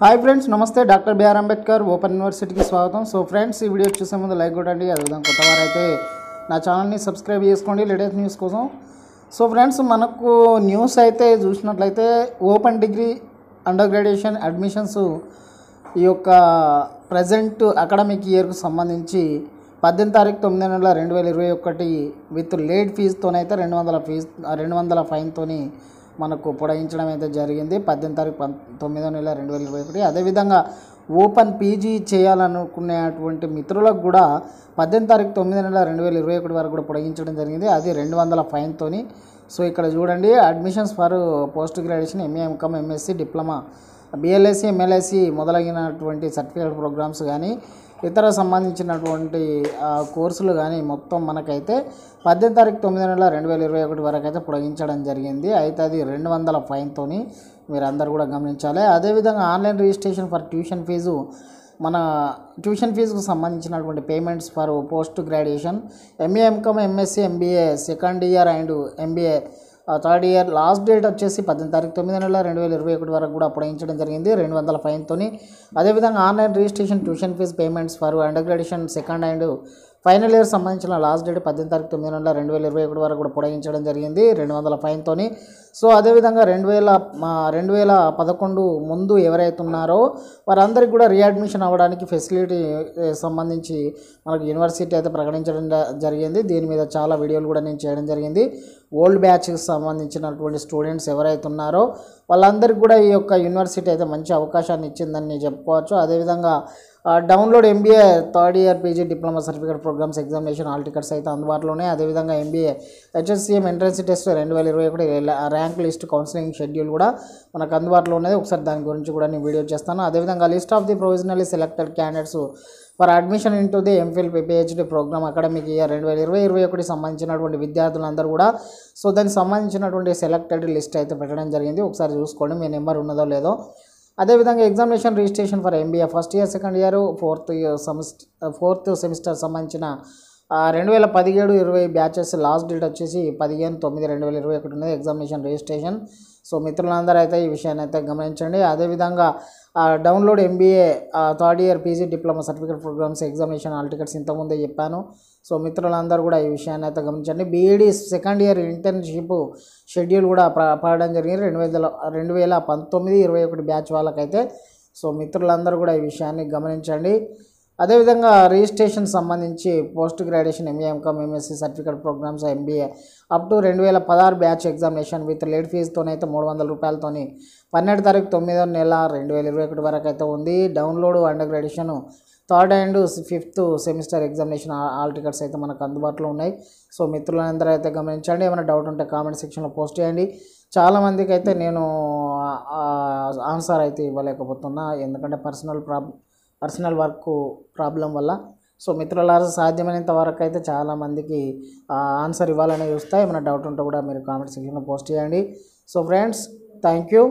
Hi friends నమస్తే doctor B R Ambedkar open యూనివర్సిటీకి స్వాగతం. సో ఫ్రెండ్స్ ఈ వీడియో చూసే ముందు లైక్ కొట్టండి అదేవిధంగా కొత్త వారైతే నా ఛానల్ని సబ్స్క్రైబ్ చేసుకోండి లేటెస్ట్ న్యూస్ కోసం. సో ఫ్రెండ్స్ మనకు న్యూస్ అయితే చూసినట్లయితే open degree under graduation admissions ఈ యొక్క ప్రజెంట్ అకాడమిక్ ఇయర్కు సంబంధించి పద్దెనిమిది తారీఖు తొమ్మిది నెలల రెండు వేల ఇరవై ఒకటి విత్ లేట్ ఫీజుతోనైతే రెండు వందల ఫీజు రెండు వందల ఫైన్తోని మనకు పొడయించడం అయితే జరిగింది. పద్దెనిమిది తారీఖు పం తొమ్మిదో నెల రెండు వేల ఇరవై ఒకటి. అదేవిధంగా ఓపెన్ పీజీ చేయాలనుకునేటువంటి మిత్రులకు కూడా పద్దెనిమిది తారీఖు తొమ్మిది నెల రెండు వేల ఇరవై ఒకటి వరకు కూడా పొడిగించడం జరిగింది. అది రెండు వందల ఫైన్తోని సో ఇక్కడ చూడండి admissions for post graduation MA MCom MSc diploma BLSc MLSc మొదలగినటువంటి certificate programmes కానీ ఇతర సంబంధించినటువంటి కోర్సులు కానీ మొత్తం మనకైతే పద్దెనిమిది తారీఖు తొమ్మిది నెలల రెండు వేల ఇరవై ఒకటి వరకు అయితే పొడిగించడం జరిగింది. అయితే అది రెండు వందల ఫైన్తోని మీరు కూడా గమనించాలి. అదేవిధంగా online registration for tuition fee మన ట్యూషన్ ఫీజుకు సంబంధించినటువంటి payments for post graduation MA MCom MSc MBA second year and MBA third year last date వచ్చేసి పద్దెనిమిది తారీఖు తొమ్మిది నెలల రెండు వేల ఇరవై ఒకటి వరకు కూడా పొడిగించడం జరిగింది. రెండు వందల ఫైన్తోని అదేవిధంగా online registration tuition fee payments for under graduation second and final year సంబంధించిన లాస్ట్ డేట్ పద్దెనిమిది తారీఖు తొమ్మిది నెలల రెండు వేల ఇరవై ఒకటి వరకు కూడా పొడగించడం జరిగింది. రెండు వందల ఫైన్తోని సో అదేవిధంగా రెండు వేల రెండు వేల పదకొండు ముందు ఎవరైతే ఉన్నారో వారందరికీ కూడా రీఅడ్మిషన్ అవ్వడానికి ఫెసిలిటీ సంబంధించి మనకు యూనివర్సిటీ అయితే ప్రకటించడం జ- జరిగింది. దీని మీద చాలా వీడియోలు కూడా నేను చేయడం జరిగింది. ఓల్డ్ బ్యాచ్కి సంబంధించినటువంటి స్టూడెంట్స్ ఎవరైతే ఉన్నారో వాళ్ళందరికీ కూడా ఈ యొక్క యూనివర్సిటీ అయితే మంచి అవకాశాన్ని ఇచ్చిందని చెప్పుకోవచ్చు. అదేవిధంగా download MBA third year PG diploma certificate programmes examination hall tickets అయితే అందుబాటులోనే. అదేవిధంగా ఎంబీఏ హెచ్ఎస్సీఎం ఎంట్రన్స్ టెస్ట్ రెండు వేల ఇరవై ఒకటి ర్యాంక్ లిస్ట్ కౌన్సిలింగ్ షెడ్యూల్ కూడా మనకు అందుబాటులో ఉన్నది. ఒకసారి దాని గురించి కూడా నేను వీడియో చేస్తాను. అదేవిధంగా list of the provisionally selected candidates for admission into the MPhil PhD programme academic year రెండు వేల ఇరవై ఇరవై ఒకటి సంబంధించినటువంటి విద్యార్థులందరూ కూడా సో దానికి సంబంధించినటువంటి సెలెక్టెడ్ లిస్ట్ అయితే పెట్టడం జరిగింది. ఒకసారి చూసుకోండి మీ నెంబర్ ఉన్నదో లేదో. అదేవిధంగా examination registration for MBA first year second year fourth year semester fourth semester సంబంధించిన రెండు వేల పదిహేడు ఇరవై బ్యాచెస్ లాస్ట్ డేట్ వచ్చేసి పదిహేను తొమ్మిది రెండు వేల ఇరవై ఒకటి ఉన్నది ఎగ్జామినేషన్ రిజిస్ట్రేషన్. సో మిత్రులందరూ అయితే ఈ విషయాన్ని అయితే గమనించండి. అదేవిధంగా download MBA third year PG diploma certificate programmes examination hall tickets ఇంతకుముందే చెప్పాను. సో మిత్రులందరూ కూడా ఈ విషయాన్ని అయితే గమనించండి BEd second year internship schedule కూడా పడడం జరిగింది. రెండు వేల రెండు వేల పంతొమ్మిది ఇరవై ఒకటి బ్యాచ్ వాళ్ళకైతే. సో మిత్రులందరూ కూడా ఈ విషయాన్ని గమనించండి. అదేవిధంగా రిజిస్ట్రేషన్ సంబంధించి post graduation MA MCom MSc certificate programmes MBA up to రెండు వేల పదహారు బ్యాచ్ ఎగ్జామినేషన్ విత్ లేట్ ఫీజుతోనైతే మూడు వందల రూపాయలతోని పన్నెండు తారీఖు తొమ్మిదో నెల రెండు వేల ఇరవై ఒకటి వరకు అయితే ఉంది. Download under graduation third and fifth semester examination hall tickets అయితే మనకు అందుబాటులో ఉన్నాయి. సో మిత్రులందరూ అయితే గమనించండి. ఏమైనా డౌట్ ఉంటే కామెంట్ సెక్షన్లో పోస్ట్ చేయండి. చాలామందికి అయితే నేను ఆన్సర్ అయితే ఇవ్వలేకపోతున్నా. ఎందుకంటే personal problem personal work problem వల్ల. సో మిత్రులారా సాధ్యమైనంత వరకు అయితే చాలామందికి ఆన్సర్ ఇవ్వాలని చూస్తా. ఏమైనా డౌట్ ఉంటే కూడా మీరు కామెంట్ సెక్షన్లో పోస్ట్ చేయండి. So friends thank you.